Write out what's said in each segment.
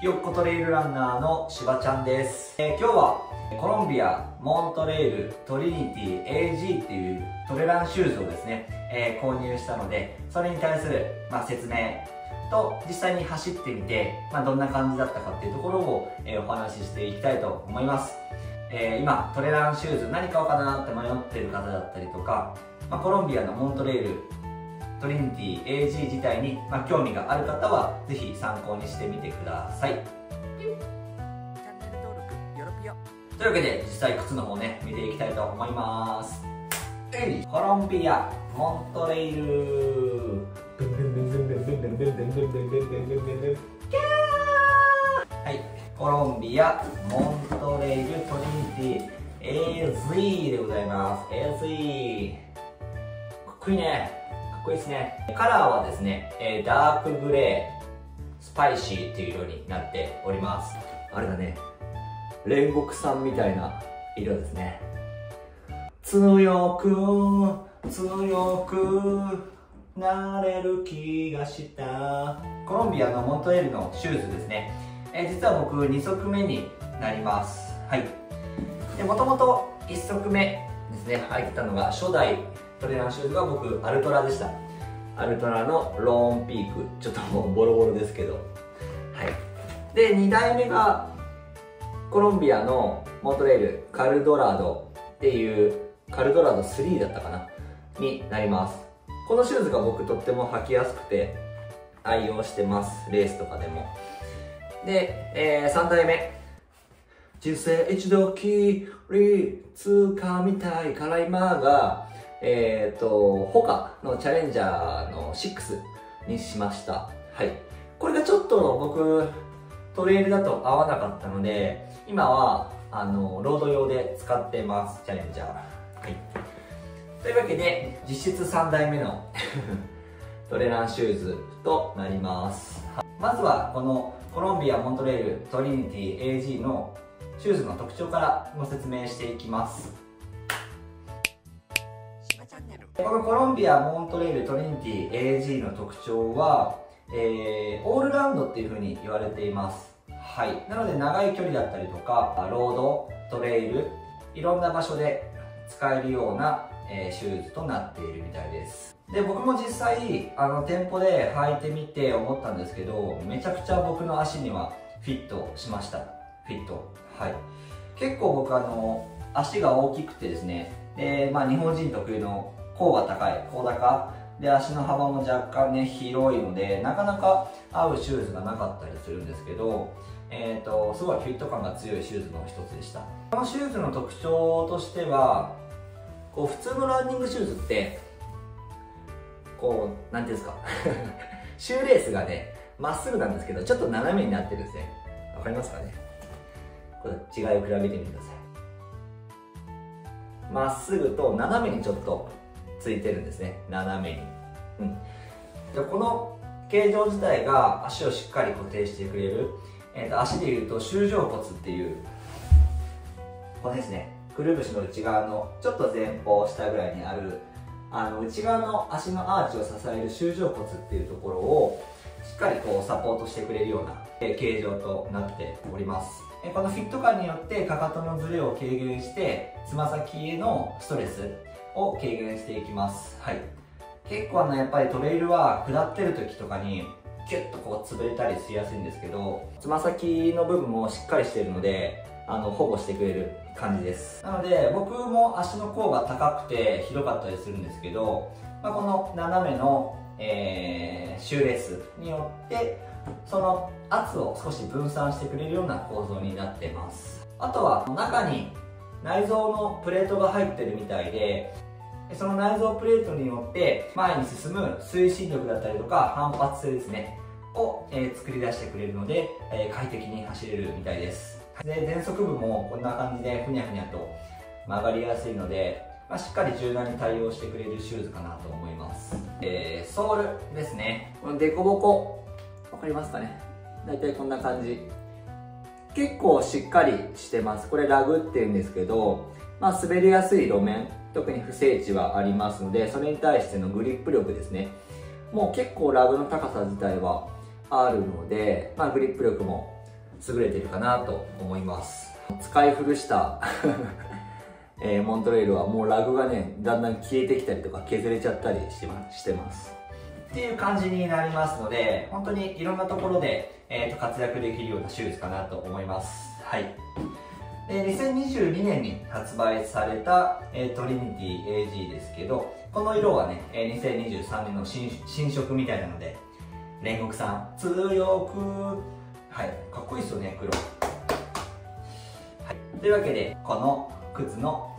ひよっこトレイルランナーのしばちゃんです、えー、今日はコロンビアモントレイルトリニティ AG っていうトレランシューズをですね、えー、購入したのでそれに対する、まあ、説明と実際に走ってみて、まあ、どんな感じだったかっていうところを、えー、お話ししていきたいと思います、えー、今トレランシューズ何買おうかなって迷ってる方だったりとか、まあ、コロンビアのモントレイルトリニティ AG 自体に、まあ、興味がある方はぜひ参考にしてみてください。というわけで実際靴の方ね見ていきたいと思います。コロンビアモントレイル。はいコロンビアモントレイルトリニティ AZ でございます AZ かっこいいねっこいいですね。カラーはですね、えー、ダークグレー、スパイシーっていう色になっております。あれだね。煉獄さんみたいな色ですね。強く強くなれる気がした。コロンビアのモントエルのシューズですね、え、実は僕2足目になります。はい。でもともと1足目ですね。入ってたのが初代トレーナーシューズが僕アルトラでした。アルトラのローンピーク。ちょっともうボロボロですけど。はい。で2代目がコロンビアのモトレールカルドラードっていうカルドラード3だったかな？になります。このシューズが僕とっても履きやすくて愛用してます。レースとかでも。で、えー、3代目。人生一度きり掴みたいカライマーがえっ、ー、と、ホカのチャレンジャーの6にしました。はい。これがちょっと僕、トレイルだと合わなかったので、今は、あの、ロード用で使ってます、チャレンジャー。はい。というわけで、実質3代目の トレランシューズとなります。まずは、このコロンビア・モントレールトリニティ AG のシューズの特徴からご説明していきます。このコロンビア・モントレール・トリニティ AG の特徴は、えー、オールラウンドっていう風に言われています。はい。なので長い距離だったりとかロードトレイルいろんな場所で使えるような、えー、シューズとなっているみたいです。で僕も実際あの店舗で履いてみて思ったんですけどめちゃくちゃ僕の足にはフィットしました。フィット。はい。結構僕あの足が大きくてですねで、まあ、日本人特有の甲が高い甲高。で足の幅も若干ね広いのでなかなか合うシューズがなかったりするんですけどえーと、すごいフィット感が強いシューズの一つでした。このシューズの特徴としてはこう普通のランニングシューズってこう何ていうんですか シューレースがねまっすぐなんですけどちょっと斜めになってるんですね。わかりますかね？これ違いを比べてみてください。まっすぐと斜めにちょっとついてるんですね。斜めに、うん、でこの形状自体が足をしっかり固定してくれる、えー、と足でいうと舟状骨っていうこれですね。くるぶしの内側のちょっと前方下ぐらいにあるあの内側の足のアーチを支える舟状骨っていうところをしっかりこうサポートしてくれるような形状となっております。このフィット感によってかかとのズレを軽減してつま先へのストレスを軽減していきます。はい。結構あのやっぱりトレイルは下ってる時とかにキュッとこう潰れたりしやすいんですけどつま先の部分もしっかりしてるのであの保護してくれる感じです。なので僕も足の甲が高くて広かったりするんですけど、まあ、この斜めの、えー、シューレースによってその圧を少し分散してくれるような構造になってます。あとは中に内臓のプレートが入ってるみたいでその内臓プレートによって前に進む推進力だったりとか反発性ですねを、え、作り出してくれるので、え、快適に走れるみたいです。で前足部もこんな感じでふにゃふにゃと曲がりやすいので、まあ、しっかり柔軟に対応してくれるシューズかなと思います、えー、ソールですね。このデコボコわかりますかね？大体こんな感じ。結構しっかりしてます。これラグっていうんですけど、まあ、滑りやすい路面特に不整地はありますのでそれに対してのグリップ力ですね。もう結構ラグの高さ自体はあるので、まあ、グリップ力も優れてるかなと思います。使い古した えー、モントレールはもうラグがねだんだん消えてきたりとか削れちゃったりししてます。っていう感じになりますので本当にいろんなところで、えーと、活躍できるようなシューズかなと思います。はい。で2022年に発売された、えー、トリニティ AG ですけどこの色はね、2023年の新新色みたいなので煉獄さん強くはいかっこいいですよね黒、はい、というわけでこの靴の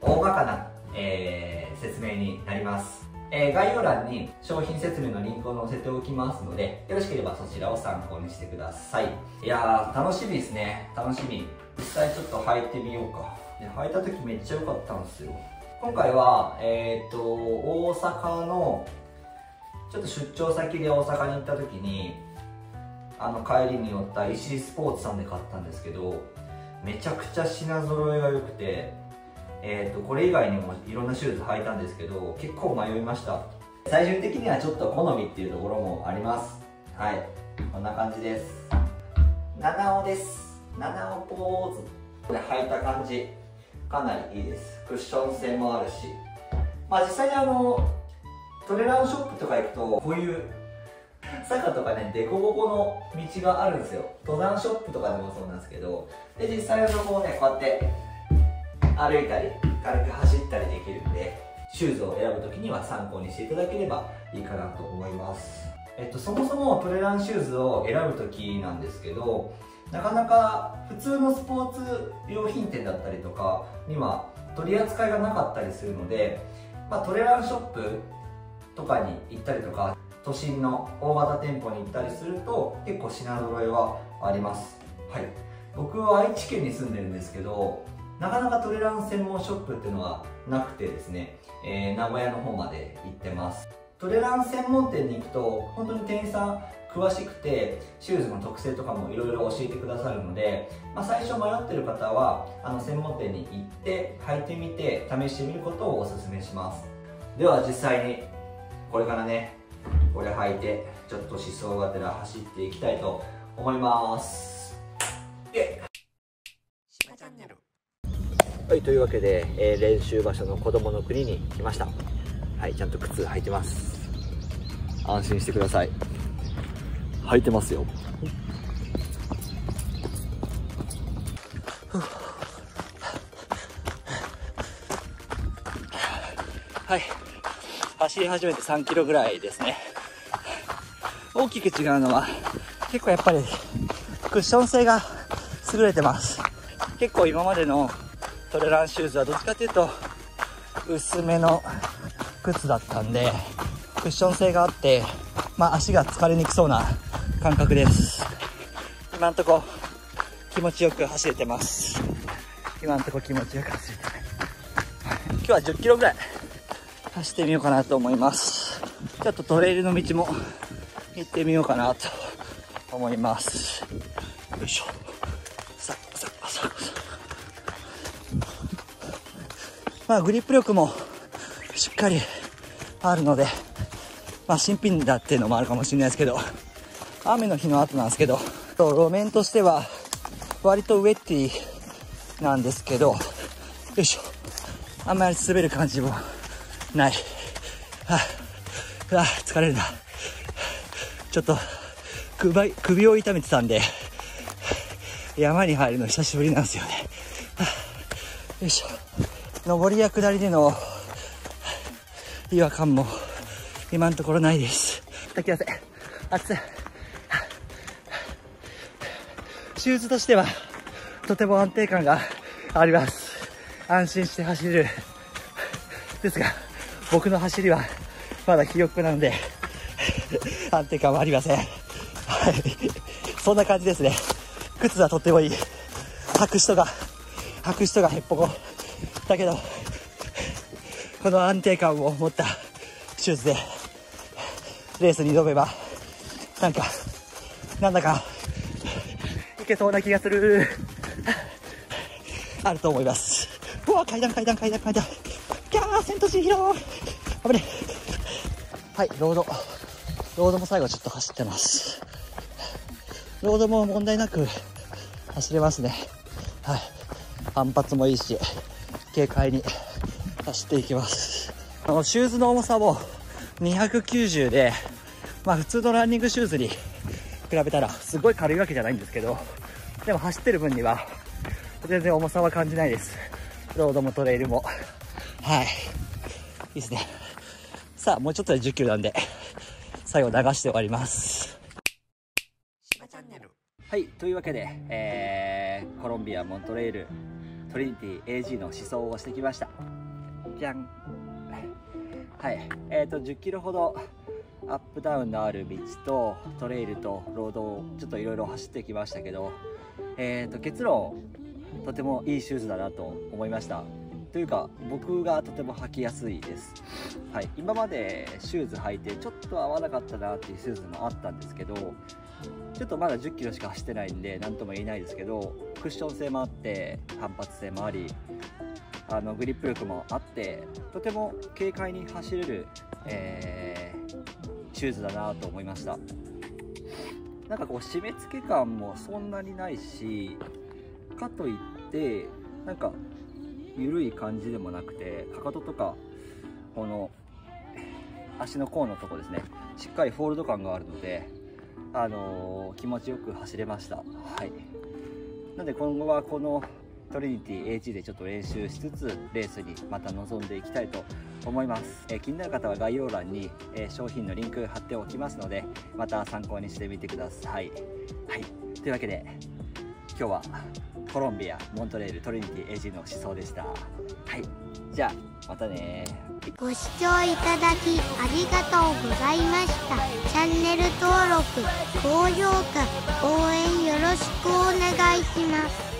大まかな、えー、説明になります、えー、概要欄に商品説明のリンクを載せておきますのでよろしければそちらを参考にしてください。いやー楽しみですね。楽しみ。実際ちょっと履いてみようか。ね履いた時めっちゃ良かったんですよ。今回はえっ、と大阪のちょっと出張先で大阪に行った時にあの帰りに寄った石井スポーツさんで買ったんですけどめちゃくちゃ品揃えが良くてえーと、これ以外にもいろんなシューズ履いたんですけど結構迷いました。最終的にはちょっと好みっていうところもあります。はい。こんな感じです。七尾です。七尾ポーズ。これ履いた感じ。かなりいいです。クッション性もあるし。まあ実際にあのトレランショップとか行くとこういう坂とかね凸凹の道があるんですよ。登山ショップとかでもそうなんですけど。で実際のこうねこうやって歩いたり軽く走ったりできるんでシューズを選ぶ時には参考にしていただければいいかなと思います。えっと、そもそもトレランシューズを選ぶ時なんですけどなかなか普通のスポーツ用品店だったりとかには取り扱いがなかったりするので、まあ、トレランショップとかに行ったりとか都心の大型店舗に行ったりすると結構品揃えはあります。はい。僕は愛知県に住んでるんですけどなかなかトレラン専門ショップっていうのはなくてですね、えー、名古屋の方まで行ってます。トレラン専門店に行くと本当に店員さん詳しくてシューズの特性とかもいろいろ教えてくださるので、まあ、最初迷ってる方はあの専門店に行って履いてみて試してみることをおすすめします。では実際にこれからねこれ履いてちょっと思想がてら走っていきたいと思います。イエチャンネル。はいというわけで、えー、練習場所の子供の国に来ました。はいちゃんと靴履いてます。安心してください。履いてますよ。はい。走り始めて3キロぐらいですね。大きく違うのは結構やっぱりクッション性が優れてます。結構今までのトレランシューズはどっちかというと薄めの靴だったんでクッション性があってまあ足が疲れにくそうな感覚です。今んとこ気持ちよく走れてます。今んとこ気持ちよく走れて今日は10キロぐらい走ってみようかなと思います。ちょっとトレイルの道も行ってみようかなと思います。まあ、グリップ力もしっかりあるので、まあ、新品だっていうのもあるかもしれないですけど、雨の日の後なんですけど、路面としては割とウェッティなんですけど、よいしょ。あんまり滑る感じもない。はあ、あ疲れるな。ちょっと首、首を痛めてたんで、山に入るの久しぶりなんですよね。はあ、よいしょ。上りや下りでの違和感も今のところないです。抱き汗。暑い。シューズとしてはとても安定感があります。安心して走れる。ですが、僕の走りはまだひよっこなので安定感はありません。はい。そんな感じですね。靴はとってもいい。履く人が、履く人がへっぽこ。だけど、この安定感を持ったシューズで、レースに挑めば、なんか、なんだか、いけそうな気がする。あると思います。うわ、階段階段階段階段。キャー、千と千尋危ねはい、ロード。ロードも最後ちょっと走ってます。ロードも問題なく走れますね。はい。反発もいいし、軽快に走っていきます。あの、シューズの重さも290で、まあ普通のランニングシューズに比べたらすごい軽いわけじゃないんですけど、でも走ってる分には全然重さは感じないです。ロードもトレイルも。はい。いいですね。さあ、もうちょっとで10キロなんで、最後流して終わります。はい、というわけで、えー、コロンビア、モントレール、トリニティ AG の思想をしてきました。じゃん。はい、えっ、ー、と、10キロほどアップダウンのある道とトレイルとロードをちょっといろいろ走ってきましたけど、えっ、ー、と、結論、とてもいいシューズだなと思いました。というか僕がとても履きやすいです、はい、今までシューズ履いてちょっと合わなかったなっていうシューズもあったんですけどちょっとまだ1 0キロしか走ってないんで何とも言えないですけどクッション性もあって反発性もありあのグリップ力もあってとても軽快に走れる、えー、シューズだなと思いました。なんかこう締め付け感もそんなにないしかといってなんか緩い感じでもなくてかかととかこの足の甲のとこですね。しっかりフォールド感があるのであのー、気持ちよく走れました。はい。なので今後はこのトリニティ AG でちょっと練習しつつレースにまた臨んでいきたいと思います、えー、気になる方は概要欄に、えー、商品のリンク貼っておきますのでまた参考にしてみてください。はい。というわけで今日はコロンビアモントレールトリニティ AG の思想でした。はい。じゃあまたね。ご視聴いただきありがとうございました。チャンネル登録高評価応援よろしくお願いします。